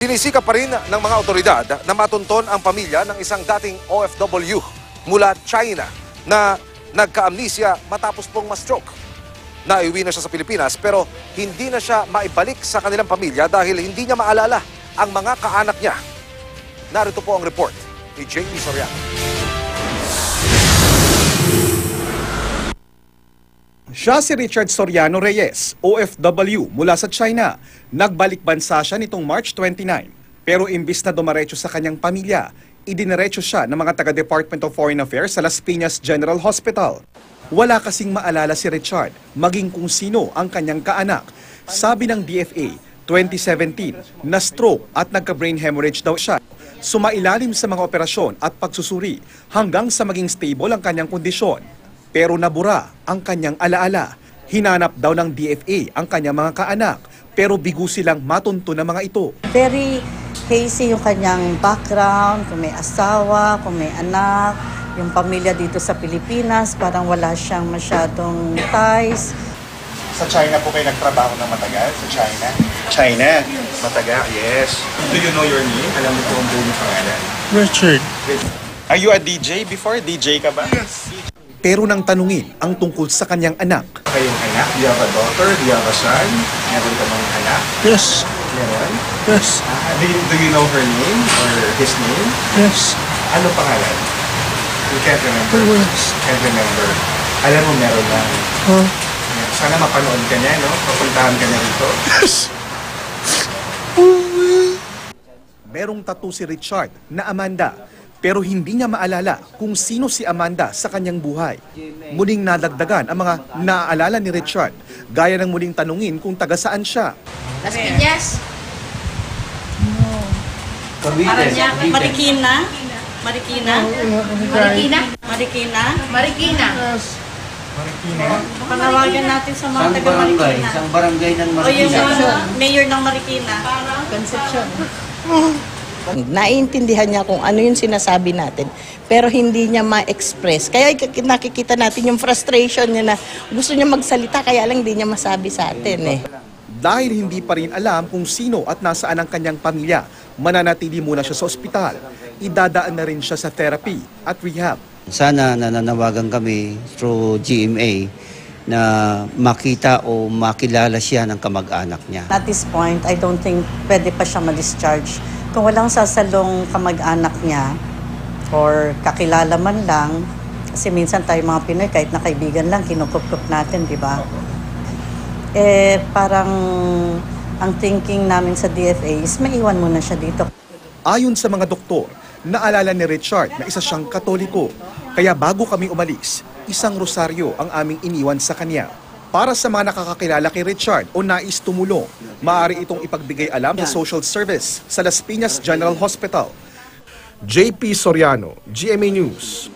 Sinisika pa rin ng mga otoridad na matunton ang pamilya ng isang dating OFW mula China na nagka-amnesia matapos pong ma-stroke. Naiuwi na siya sa Pilipinas pero hindi na siya maibalik sa kanilang pamilya dahil hindi niya maalala ang mga kaanak niya. Narito po ang report ni Jamie Soriano. Siya si Richard Soriano Reyes, OFW mula sa China. Nagbalik bansa siya nitong March 29. Pero imbis na dumaretso sa kanyang pamilya, idinerecho siya ng mga taga-Department of Foreign Affairs sa Las Piñas General Hospital. Wala kasing maalala si Richard, maging kung sino ang kanyang kaanak. Sabi ng DFA, 2017, na-stroke at nagka-brain hemorrhage daw siya. Sumailalim sa mga operasyon at pagsusuri hanggang sa maging stable ang kanyang kondisyon. Pero nabura ang kanyang alaala. Hinanap daw ng DFA ang kanyang mga kaanak, pero bigo silang matunto ng mga ito. Very hazy yung kanyang background, kung may asawa, kung may anak, yung pamilya dito sa Pilipinas, parang wala siyang masyadong ties. Sa China po kayo nagtrabaho ng matagal? Sa China? China? Matagal, yes. Do you know your name? Alam mo po ang buong pangalan? Richard. Are you a DJ before? DJ ka ba? Yes. Pero nang tanungin ang tungkol sa kanyang anak, Kayong anak? Do you have a daughter? Do you have a son? Meron ka bang anak? Yes. Meron? Yes. Ah, do, you, do you know her name or his name? Yes. Ano pangalan? You can't remember? Yes. Can't remember. Alam mo meron lang. Huh? Sana mapanood ka niya, no? Papuntahan ka niya dito. merong tattoo si Richard na Amanda. Pero hindi niya maalala kung sino si Amanda sa kanyang buhay. Muling nadagdagan ang mga naaalala ni Richard, gaya ng muling tanungin kung taga saan siya. Las Piñas. Marikina? Marikina? Marikina. Marikina? Marikina. Panawagan natin sa mga taga barangay, Marikina. isang barangay ng O yung Marikina. mga mayor ng Marikina. Naiintindihan niya kung ano yung sinasabi natin, pero hindi niya ma-express. Kaya ik- nakikita natin yung frustration niya na gusto niya magsalita, kaya lang hindi niya masabi sa atin eh. Dahil hindi pa rin alam kung sino at nasaan ang kanyang pamilya, mananatili muna siya sa ospital. Idadaan na rin siya sa therapy at rehab. Sana nananawagan kami through GMA na makita o makilala siya ng kamag-anak niya. At this point, I don't think pwede pa siya ma-discharge. Kung walang sasalong kamag-anak niya or kakilala man lang, kasi minsan tayo mga Pinoy, kahit na kaibigan lang, kinukup-kup natin, di ba? Eh, parang ang thinking namin sa DFA is maiwan muna siya dito. Ayon sa mga doktor, naalala ni Richard na isa siyang katoliko. Kaya bago kami umalis, isang rosaryo ang aming iniwan sa kanya. Para sa mga nakakakilala kay Richard o nais tumulong, maaari itong ipagbigay alam sa social service sa Las Piñas General Hospital. JP Soriano, GMA News.